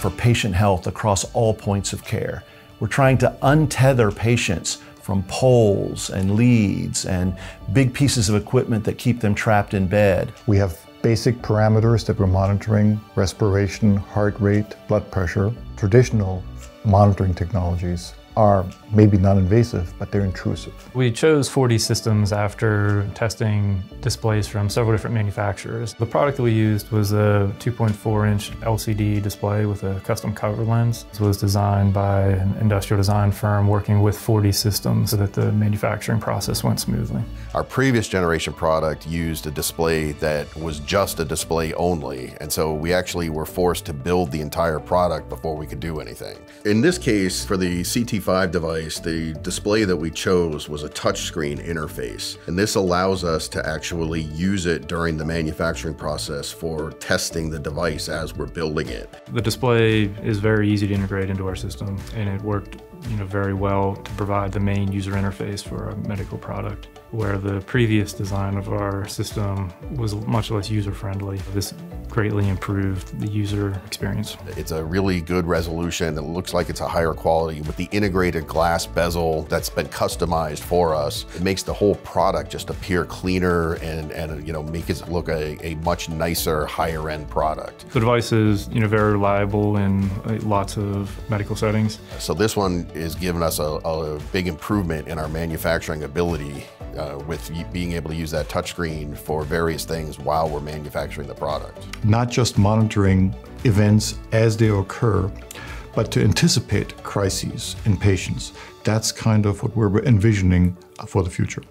for patient health across all points of care. We're trying to untether patients from poles and leads and big pieces of equipment that keep them trapped in bed. We have basic parameters that we're monitoring respiration, heart rate, blood pressure. Traditional monitoring technologies are maybe non-invasive, but they're intrusive. We chose 4D Systems after testing displays from several different manufacturers. The product that we used was a 2.4 inch LCD display with a custom cover lens. This was designed by an industrial design firm working with 4D Systems so that the manufacturing process went smoothly. Our previous generation product used a display that was just a display only, and so we actually were forced to build the entire product before we could do anything. In this case, for the CT 5 device, the display that we chose was a touchscreen interface. And this allows us to actually use it during the manufacturing process for testing the device as we're building it. The display is very easy to integrate into our system and it worked you know, very well to provide the main user interface for a medical product where the previous design of our system was much less user-friendly. This greatly improved the user experience. It's a really good resolution. It looks like it's a higher quality with the integrated glass bezel that's been customized for us. It makes the whole product just appear cleaner and, and you know, make it look a, a much nicer, higher end product. The device is you know, very reliable in uh, lots of medical settings. So this one is giving us a, a big improvement in our manufacturing ability uh, with being able to use that touchscreen for various things while we're manufacturing the product. Not just monitoring events as they occur, but to anticipate crises in patients. That's kind of what we're envisioning for the future.